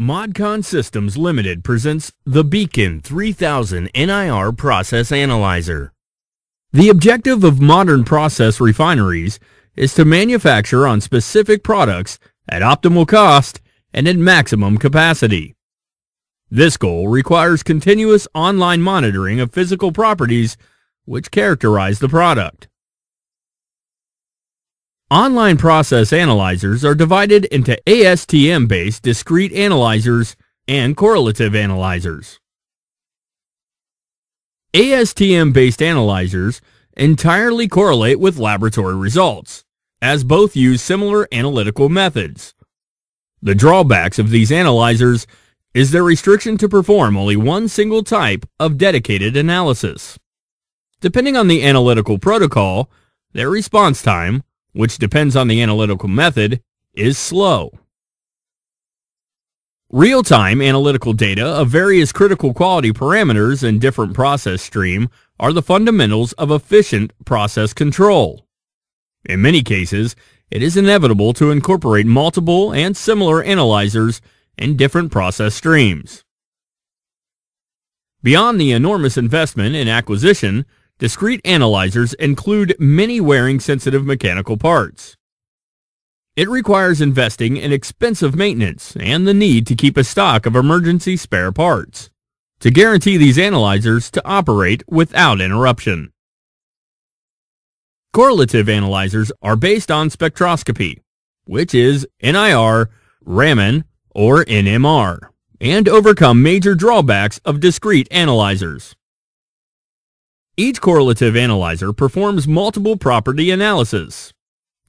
ModCon Systems Limited presents the Beacon 3000 NIR Process Analyzer. The objective of modern process refineries is to manufacture on specific products at optimal cost and at maximum capacity. This goal requires continuous online monitoring of physical properties which characterize the product. Online process analyzers are divided into ASTM-based discrete analyzers and correlative analyzers. ASTM-based analyzers entirely correlate with laboratory results, as both use similar analytical methods. The drawbacks of these analyzers is their restriction to perform only one single type of dedicated analysis. Depending on the analytical protocol, their response time which depends on the analytical method, is slow. Real-time analytical data of various critical quality parameters in different process stream are the fundamentals of efficient process control. In many cases, it is inevitable to incorporate multiple and similar analyzers in different process streams. Beyond the enormous investment in acquisition, Discrete analyzers include many wearing-sensitive mechanical parts. It requires investing in expensive maintenance and the need to keep a stock of emergency spare parts to guarantee these analyzers to operate without interruption. Correlative analyzers are based on spectroscopy, which is NIR, Raman, or NMR, and overcome major drawbacks of discrete analyzers. Each correlative analyzer performs multiple property analysis.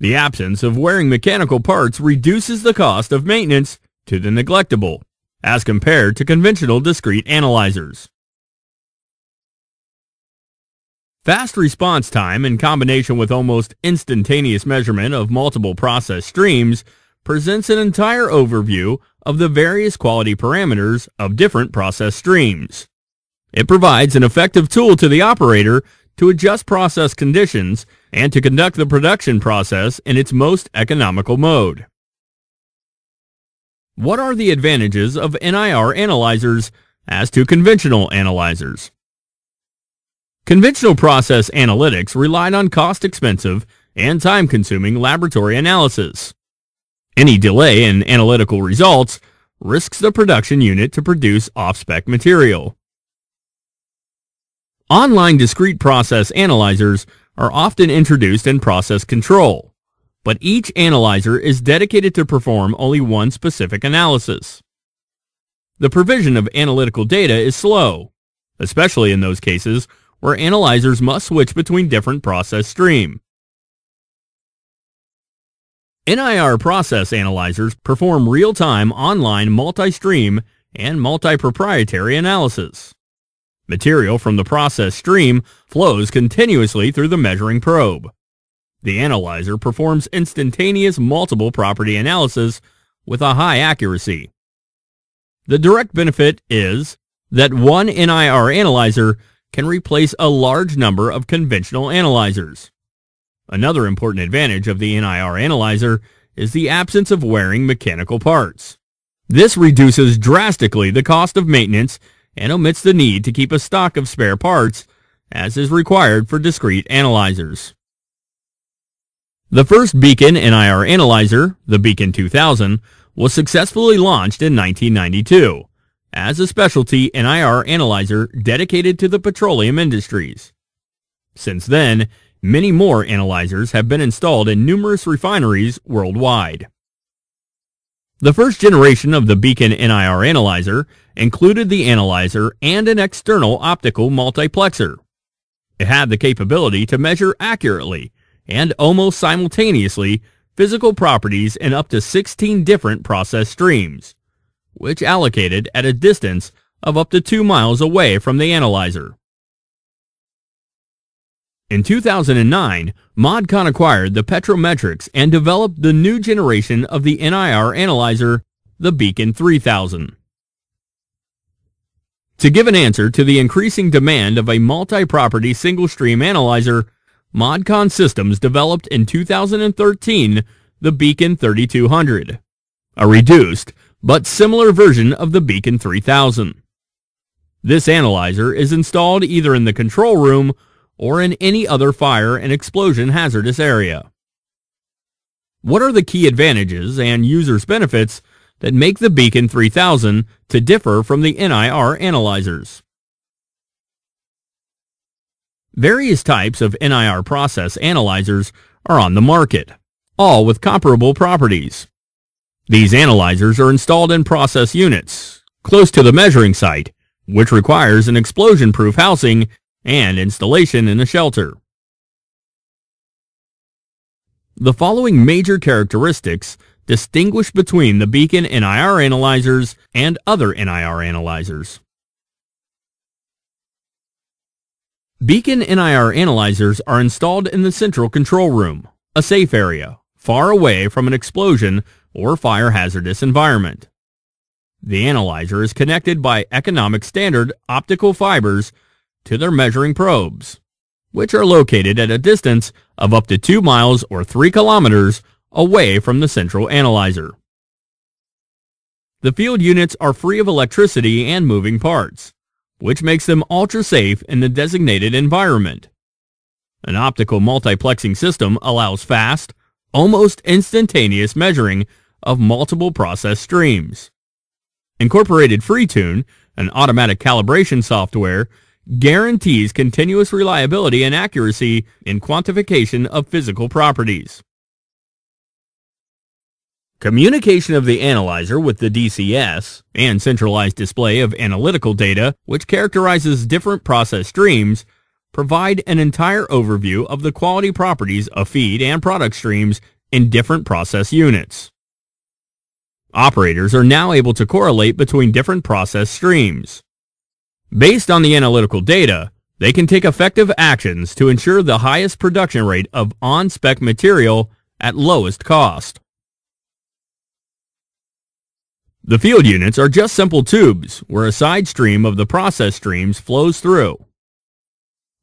The absence of wearing mechanical parts reduces the cost of maintenance to the neglectable, as compared to conventional discrete analyzers. Fast response time in combination with almost instantaneous measurement of multiple process streams presents an entire overview of the various quality parameters of different process streams. It provides an effective tool to the operator to adjust process conditions and to conduct the production process in its most economical mode. What are the advantages of NIR analyzers as to conventional analyzers? Conventional process analytics relied on cost-expensive and time-consuming laboratory analysis. Any delay in analytical results risks the production unit to produce off-spec material. Online discrete process analyzers are often introduced in process control, but each analyzer is dedicated to perform only one specific analysis. The provision of analytical data is slow, especially in those cases where analyzers must switch between different process stream. NIR process analyzers perform real-time online multi-stream and multi-proprietary analysis. Material from the process stream flows continuously through the measuring probe. The analyzer performs instantaneous multiple property analysis with a high accuracy. The direct benefit is that one NIR analyzer can replace a large number of conventional analyzers. Another important advantage of the NIR analyzer is the absence of wearing mechanical parts. This reduces drastically the cost of maintenance and omits the need to keep a stock of spare parts, as is required for discrete analyzers. The first Beacon NIR analyzer, the Beacon 2000, was successfully launched in 1992 as a specialty NIR analyzer dedicated to the petroleum industries. Since then, many more analyzers have been installed in numerous refineries worldwide. The first generation of the Beacon NIR analyzer included the analyzer and an external optical multiplexer. It had the capability to measure accurately and almost simultaneously physical properties in up to 16 different process streams, which allocated at a distance of up to 2 miles away from the analyzer. In 2009, ModCon acquired the Petrometrics and developed the new generation of the NIR analyzer, the Beacon 3000. To give an answer to the increasing demand of a multi-property single-stream analyzer, ModCon Systems developed in 2013 the Beacon 3200, a reduced, but similar version of the Beacon 3000. This analyzer is installed either in the control room or in any other fire and explosion hazardous area. What are the key advantages and users benefits that make the Beacon 3000 to differ from the NIR analyzers? Various types of NIR process analyzers are on the market, all with comparable properties. These analyzers are installed in process units, close to the measuring site, which requires an explosion-proof housing and installation in a shelter. The following major characteristics distinguish between the Beacon NIR analyzers and other NIR analyzers. Beacon NIR analyzers are installed in the central control room, a safe area, far away from an explosion or fire hazardous environment. The analyzer is connected by economic standard optical fibers to their measuring probes, which are located at a distance of up to 2 miles or 3 kilometers away from the central analyzer. The field units are free of electricity and moving parts, which makes them ultra-safe in the designated environment. An optical multiplexing system allows fast, almost instantaneous measuring of multiple process streams. Incorporated FreeTune, an automatic calibration software, guarantees continuous reliability and accuracy in quantification of physical properties. Communication of the analyzer with the DCS and centralized display of analytical data, which characterizes different process streams, provide an entire overview of the quality properties of feed and product streams in different process units. Operators are now able to correlate between different process streams. Based on the analytical data, they can take effective actions to ensure the highest production rate of on-spec material at lowest cost. The field units are just simple tubes where a side stream of the process streams flows through.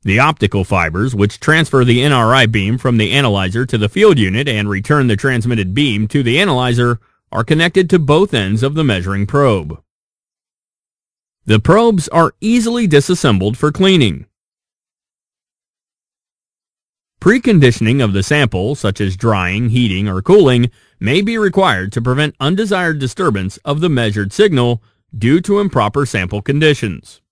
The optical fibers, which transfer the NRI beam from the analyzer to the field unit and return the transmitted beam to the analyzer, are connected to both ends of the measuring probe. The probes are easily disassembled for cleaning. Preconditioning of the sample, such as drying, heating, or cooling, may be required to prevent undesired disturbance of the measured signal due to improper sample conditions.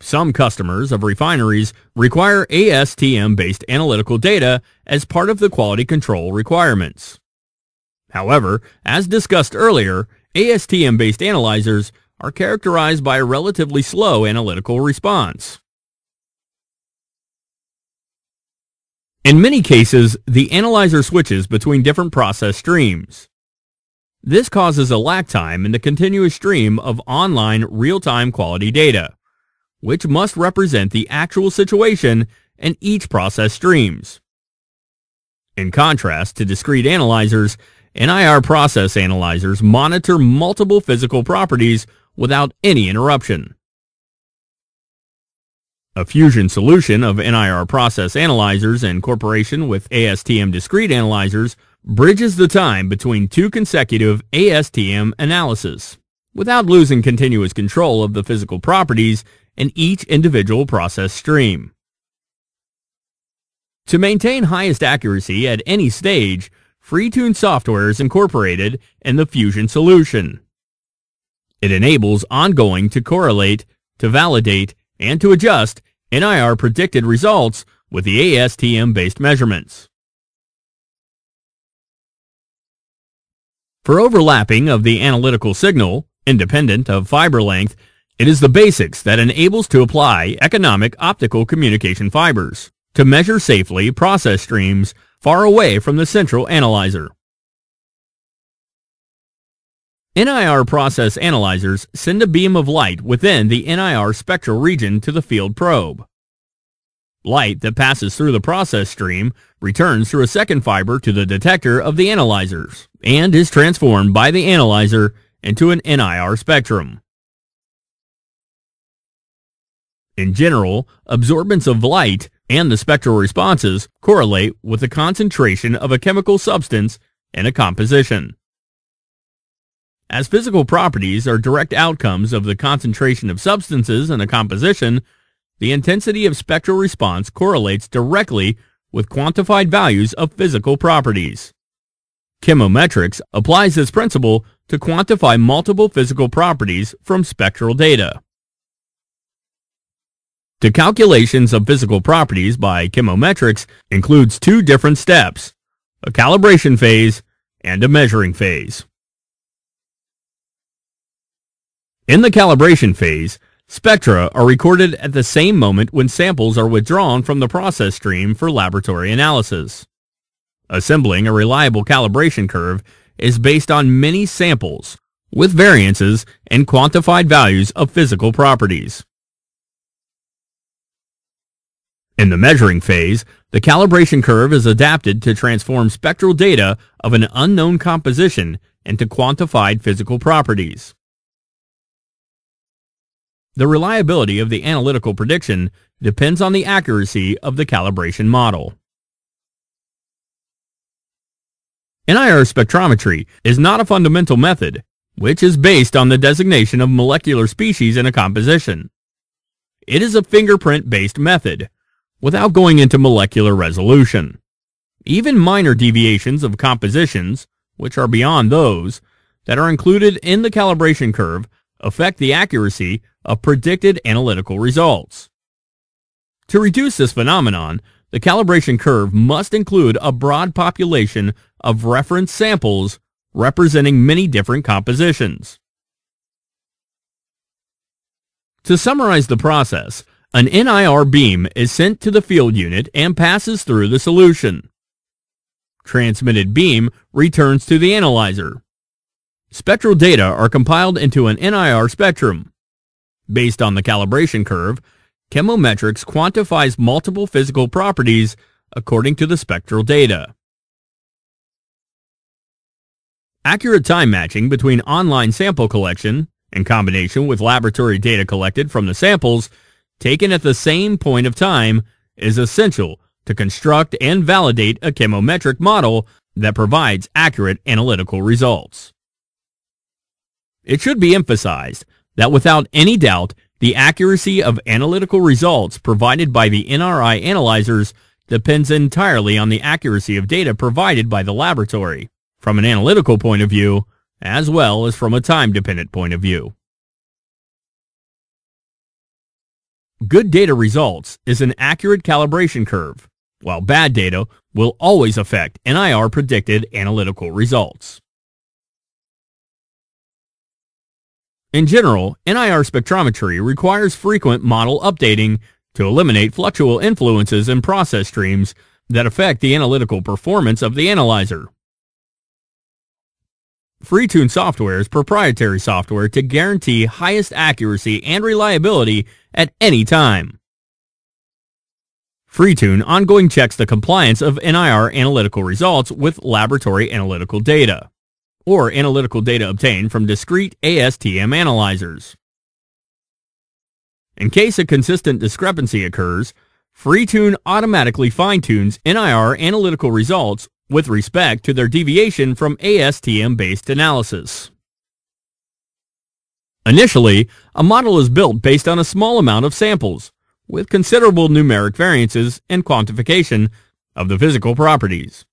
Some customers of refineries require ASTM-based analytical data as part of the quality control requirements. However, as discussed earlier, ASTM-based analyzers are characterized by a relatively slow analytical response. In many cases, the analyzer switches between different process streams. This causes a lag time in the continuous stream of online real-time quality data, which must represent the actual situation in each process streams. In contrast to discrete analyzers, NIR process analyzers monitor multiple physical properties without any interruption. A fusion solution of NIR process analyzers in incorporation with ASTM discrete analyzers bridges the time between two consecutive ASTM analyses without losing continuous control of the physical properties in each individual process stream. To maintain highest accuracy at any stage, FreeTune software is incorporated in the Fusion solution. It enables ongoing to correlate, to validate, and to adjust NIR predicted results with the ASTM-based measurements. For overlapping of the analytical signal, independent of fiber length, it is the basics that enables to apply economic optical communication fibers to measure safely process streams far away from the central analyzer. NIR process analyzers send a beam of light within the NIR spectral region to the field probe. Light that passes through the process stream returns through a second fiber to the detector of the analyzers and is transformed by the analyzer into an NIR spectrum. In general, absorbance of light and the spectral responses correlate with the concentration of a chemical substance in a composition. As physical properties are direct outcomes of the concentration of substances in a composition, the intensity of spectral response correlates directly with quantified values of physical properties. Chemometrics applies this principle to quantify multiple physical properties from spectral data. The calculations of physical properties by chemometrics includes two different steps, a calibration phase and a measuring phase. In the calibration phase, spectra are recorded at the same moment when samples are withdrawn from the process stream for laboratory analysis. Assembling a reliable calibration curve is based on many samples with variances and quantified values of physical properties. In the measuring phase, the calibration curve is adapted to transform spectral data of an unknown composition into quantified physical properties. The reliability of the analytical prediction depends on the accuracy of the calibration model. NIR spectrometry is not a fundamental method, which is based on the designation of molecular species in a composition. It is a fingerprint-based method, without going into molecular resolution. Even minor deviations of compositions, which are beyond those that are included in the calibration curve, affect the accuracy of predicted analytical results. To reduce this phenomenon, the calibration curve must include a broad population of reference samples representing many different compositions. To summarize the process, an NIR beam is sent to the field unit and passes through the solution. Transmitted beam returns to the analyzer. Spectral data are compiled into an NIR spectrum. Based on the calibration curve, chemometrics quantifies multiple physical properties according to the spectral data. Accurate time matching between online sample collection, in combination with laboratory data collected from the samples, taken at the same point of time is essential to construct and validate a chemometric model that provides accurate analytical results. It should be emphasized that without any doubt, the accuracy of analytical results provided by the NRI analyzers depends entirely on the accuracy of data provided by the laboratory, from an analytical point of view, as well as from a time-dependent point of view. Good data results is an accurate calibration curve, while bad data will always affect NIR predicted analytical results. In general, NIR spectrometry requires frequent model updating to eliminate fluctual influences in process streams that affect the analytical performance of the analyzer. FreeTune software is proprietary software to guarantee highest accuracy and reliability at any time. FreeTune ongoing checks the compliance of NIR analytical results with laboratory analytical data, or analytical data obtained from discrete ASTM analyzers. In case a consistent discrepancy occurs, FreeTune automatically fine-tunes NIR analytical results with respect to their deviation from ASTM-based analysis. Initially, a model is built based on a small amount of samples, with considerable numeric variances and quantification of the physical properties.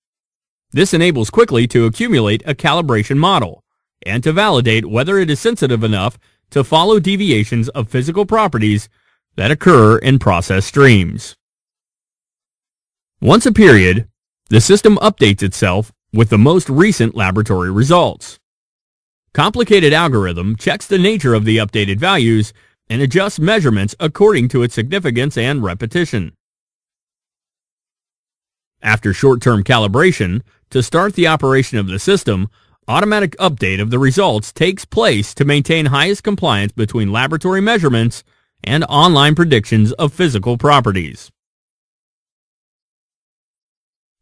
This enables quickly to accumulate a calibration model and to validate whether it is sensitive enough to follow deviations of physical properties that occur in process streams. Once a period, the system updates itself with the most recent laboratory results. Complicated algorithm checks the nature of the updated values and adjusts measurements according to its significance and repetition. After short-term calibration, to start the operation of the system, automatic update of the results takes place to maintain highest compliance between laboratory measurements and online predictions of physical properties.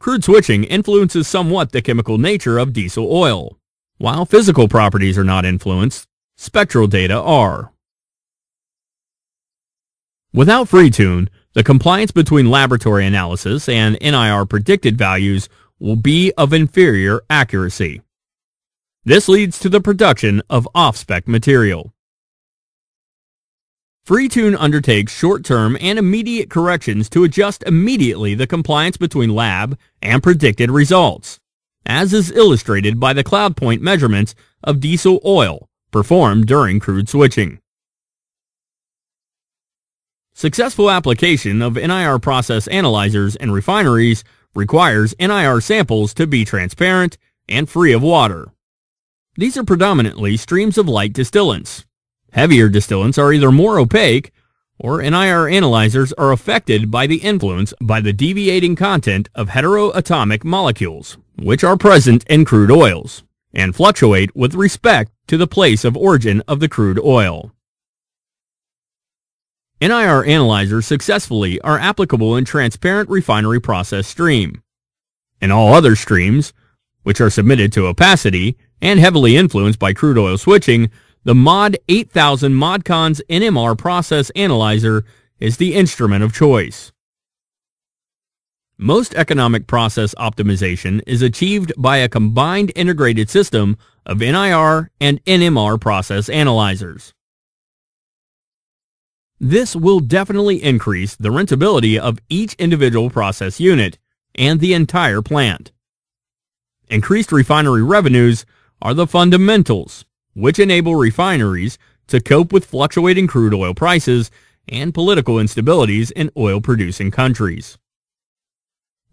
Crude switching influences somewhat the chemical nature of diesel oil. While physical properties are not influenced, spectral data are. Without FreeTune, the compliance between laboratory analysis and NIR predicted values will be of inferior accuracy. This leads to the production of off-spec material. FreeTune undertakes short-term and immediate corrections to adjust immediately the compliance between lab and predicted results, as is illustrated by the cloud point measurements of diesel oil performed during crude switching. Successful application of NIR process analyzers in refineries requires NIR samples to be transparent and free of water. These are predominantly streams of light distillants. Heavier distillants are either more opaque or NIR analyzers are affected by the influence by the deviating content of heteroatomic molecules, which are present in crude oils, and fluctuate with respect to the place of origin of the crude oil. NIR analyzers successfully are applicable in transparent refinery process stream. In all other streams, which are submitted to opacity and heavily influenced by crude oil switching, the MOD 8000 ModCon's NMR process analyzer is the instrument of choice. Most economic process optimization is achieved by a combined integrated system of NIR and NMR process analyzers. This will definitely increase the rentability of each individual process unit and the entire plant. Increased refinery revenues are the fundamentals which enable refineries to cope with fluctuating crude oil prices and political instabilities in oil-producing countries.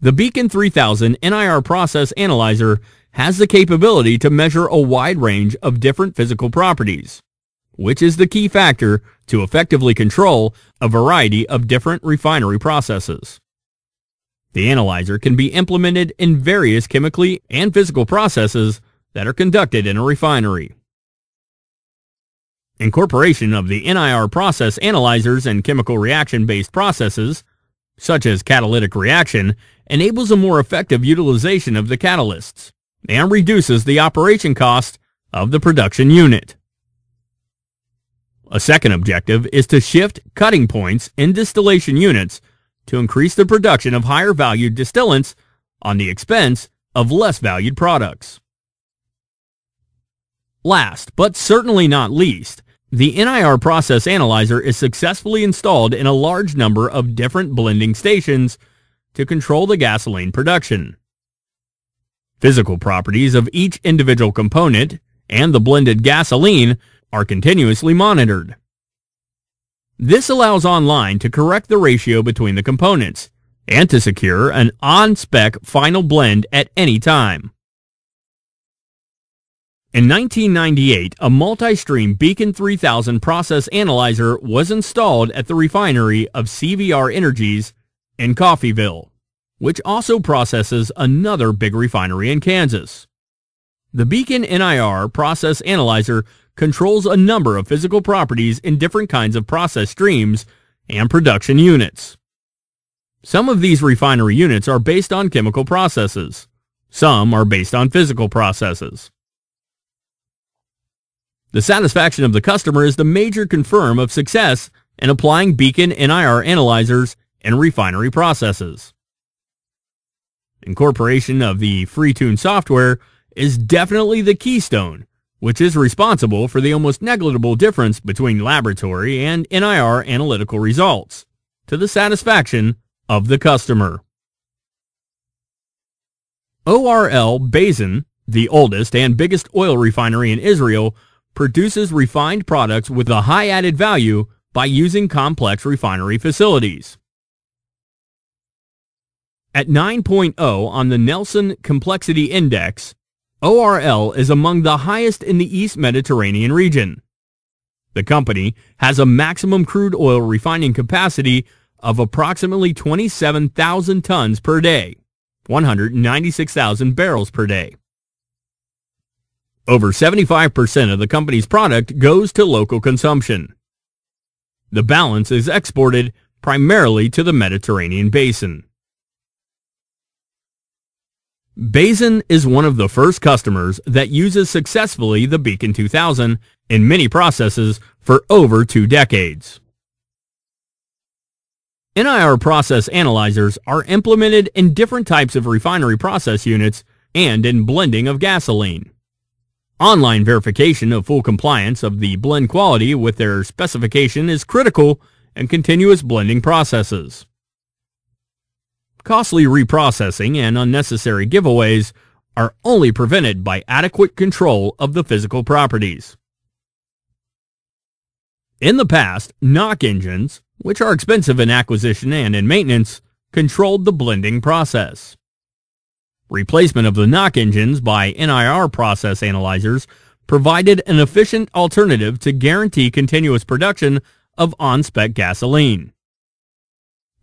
The Beacon 3000 NIR process analyzer has the capability to measure a wide range of different physical properties, which is the key factor to effectively control a variety of different refinery processes. The analyzer can be implemented in various chemically and physical processes that are conducted in a refinery. Incorporation of the NIR process analyzers and chemical reaction-based processes, such as catalytic reaction, enables a more effective utilization of the catalysts and reduces the operation cost of the production unit. A second objective is to shift cutting points in distillation units to increase the production of higher valued distillants on the expense of less valued products. Last, but certainly not least, the NIR process analyzer is successfully installed in a large number of different blending stations to control the gasoline production. Physical properties of each individual component and the blended gasoline are continuously monitored. This allows online to correct the ratio between the components and to secure an on-spec final blend at any time. In 1998, a multi-stream Beacon 3000 process analyzer was installed at the refinery of CVR Energies in Coffeyville, which also processes another big refinery in Kansas. The Beacon NIR process analyzer controls a number of physical properties in different kinds of process streams and production units. Some of these refinery units are based on chemical processes. Some are based on physical processes. The satisfaction of the customer is the major confirm of success in applying Beacon NIR analyzers in refinery processes. Incorporation of the FreeTune software is definitely the keystone which is responsible for the almost negligible difference between laboratory and NIR analytical results, to the satisfaction of the customer. ORL Bazan, the oldest and biggest oil refinery in Israel, produces refined products with a high added value by using complex refinery facilities. At 9.0 on the Nelson Complexity Index, ORL is among the highest in the East Mediterranean region. The company has a maximum crude oil refining capacity of approximately 27,000 tons per day, 196,000 barrels per day. Over 75% of the company's product goes to local consumption. The balance is exported primarily to the Mediterranean basin. Bazan is one of the first customers that uses successfully the Beacon 2000 in many processes for over two decades. NIR process analyzers are implemented in different types of refinery process units and in blending of gasoline. Online verification of full compliance of the blend quality with their specification is critical in continuous blending processes. Costly reprocessing and unnecessary giveaways are only prevented by adequate control of the physical properties. In the past, knock engines, which are expensive in acquisition and in maintenance, controlled the blending process. Replacement of the knock engines by NIR process analyzers provided an efficient alternative to guarantee continuous production of on-spec gasoline.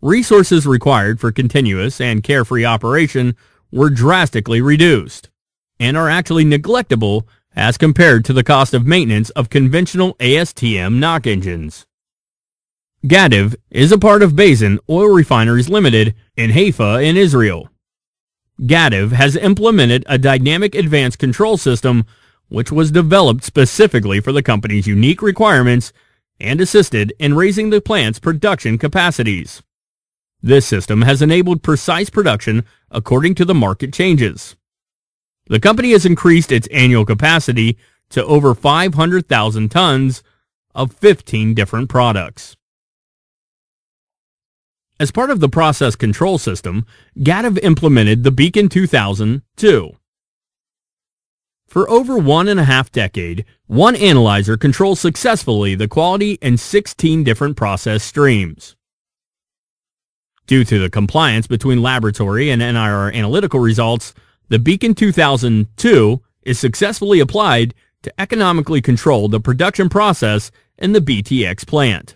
Resources required for continuous and carefree operation were drastically reduced and are actually neglectable as compared to the cost of maintenance of conventional ASTM knock engines. Gadiv is a part of Bazan Oil Refineries Limited in Haifa in Israel. Gadiv has implemented a dynamic advanced control system which was developed specifically for the company's unique requirements and assisted in raising the plant's production capacities. This system has enabled precise production according to the market changes. The company has increased its annual capacity to over 500,000 tons of 15 different products. As part of the process control system, Gadiv implemented the Beacon 2002. For over one and a half decade, one analyzer controls successfully the quality in 16 different process streams. Due to the compliance between laboratory and NIR analytical results, the Beacon 2002 is successfully applied to economically control the production process in the BTX plant.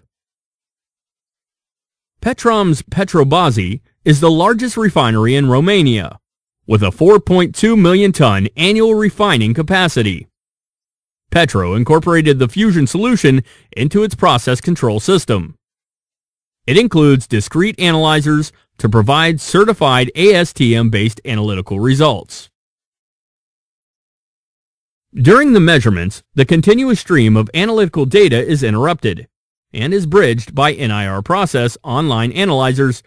Petrom's Petrobrazi is the largest refinery in Romania, with a 4.2 million ton annual refining capacity. Petro incorporated the fusion solution into its process control system. It includes discrete analyzers to provide certified ASTM-based analytical results. During the measurements, the continuous stream of analytical data is interrupted and is bridged by NIR process online analyzers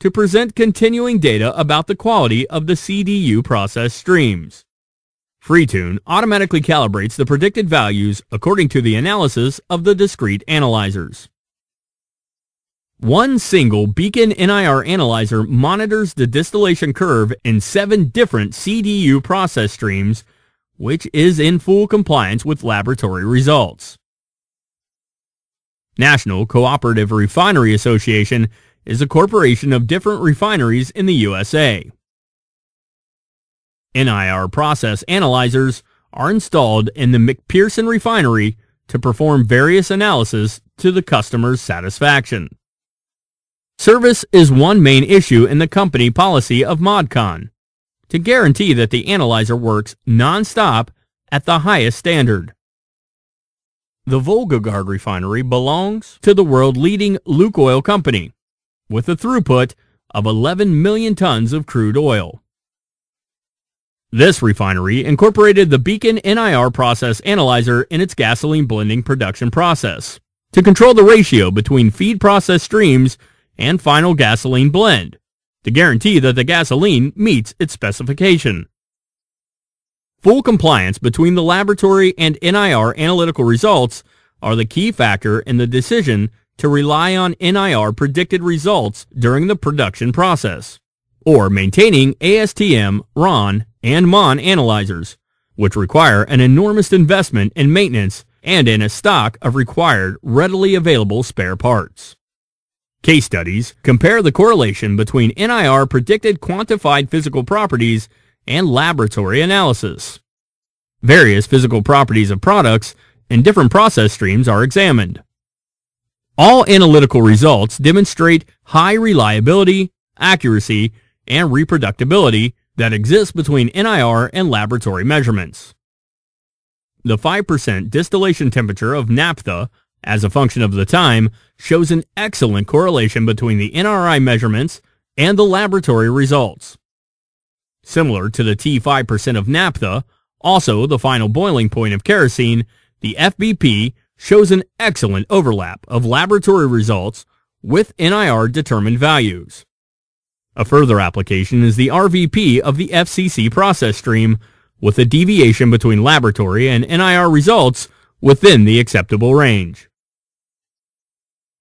to present continuing data about the quality of the CDU process streams. FreeTune automatically calibrates the predicted values according to the analysis of the discrete analyzers. One single Beacon NIR analyzer monitors the distillation curve in seven different CDU process streams, which is in full compliance with laboratory results. National Cooperative Refinery Association is a corporation of different refineries in the USA. NIR process analyzers are installed in the McPherson refinery to perform various analysis to the customer's satisfaction. Service is one main issue in the company policy of ModCon to guarantee that the analyzer works non-stop at the highest standard. The Volgograd refinery belongs to the world-leading Lukoil company with a throughput of 11 million tons of crude oil. This refinery incorporated the Beacon NIR process analyzer in its gasoline blending production process to control the ratio between feed process streams and final gasoline blend to guarantee that the gasoline meets its specification. Full compliance between the laboratory and NIR analytical results are the key factor in the decision to rely on NIR predicted results during the production process, or maintaining ASTM, RON, and MON analyzers, which require an enormous investment in maintenance and in a stock of required readily available spare parts. Case studies compare the correlation between NIR predicted quantified physical properties and laboratory analysis. Various physical properties of products and different process streams are examined. All analytical results demonstrate high reliability, accuracy, and reproducibility that exists between NIR and laboratory measurements. The 5% distillation temperature of naphtha as a function of the time shows an excellent correlation between the NRI measurements and the laboratory results. Similar to the T5% of naphtha, also the final boiling point of kerosene, the FBP shows an excellent overlap of laboratory results with NIR determined values. A further application is the RVP of the FCC process stream, with a deviation between laboratory and NIR results within the acceptable range.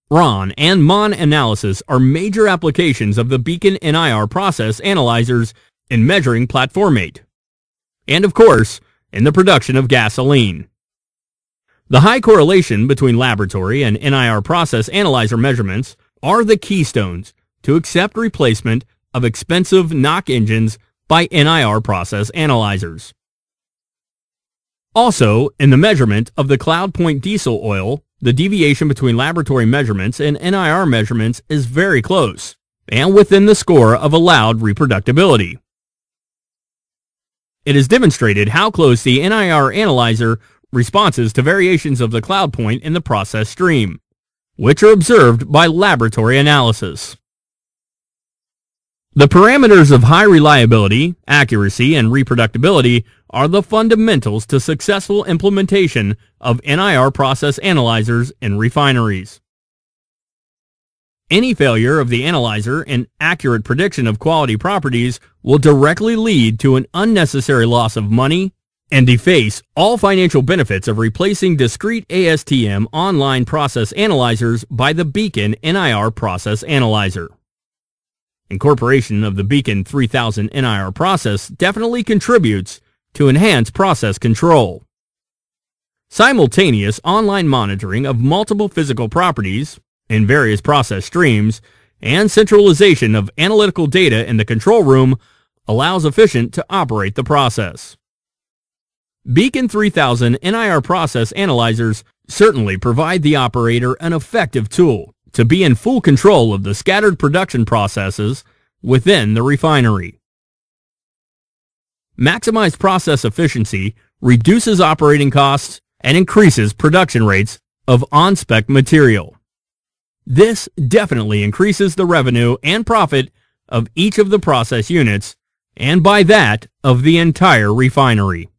RON and MON analysis are major applications of the Beacon NIR process analyzers in measuring platformate, and of course, in the production of gasoline. The high correlation between laboratory and NIR process analyzer measurements are the keystones to accept replacement of expensive knock engines by NIR process analyzers. Also, in the measurement of the cloud point diesel oil, the deviation between laboratory measurements and NIR measurements is very close, and within the score of allowed reproducibility. It is demonstrated how close the NIR analyzer responses to variations of the cloud point in the process stream, which are observed by laboratory analysis. The parameters of high reliability, accuracy, and reproducibility are the fundamentals to successful implementation of NIR process analyzers in refineries. Any failure of the analyzer in accurate prediction of quality properties will directly lead to an unnecessary loss of money and deface all financial benefits of replacing discrete ASTM online process analyzers by the Beacon NIR process analyzer. Incorporation of the Beacon 3000 NIR process definitely contributes to enhance process control. Simultaneous online monitoring of multiple physical properties in various process streams and centralization of analytical data in the control room allows efficient to operate the process. Beacon 3000 NIR process analyzers certainly provide the operator an effective tool to be in full control of the scattered production processes within the refinery. Maximize process efficiency reduces operating costs and increases production rates of on-spec material. This definitely increases the revenue and profit of each of the process units and by that of the entire refinery.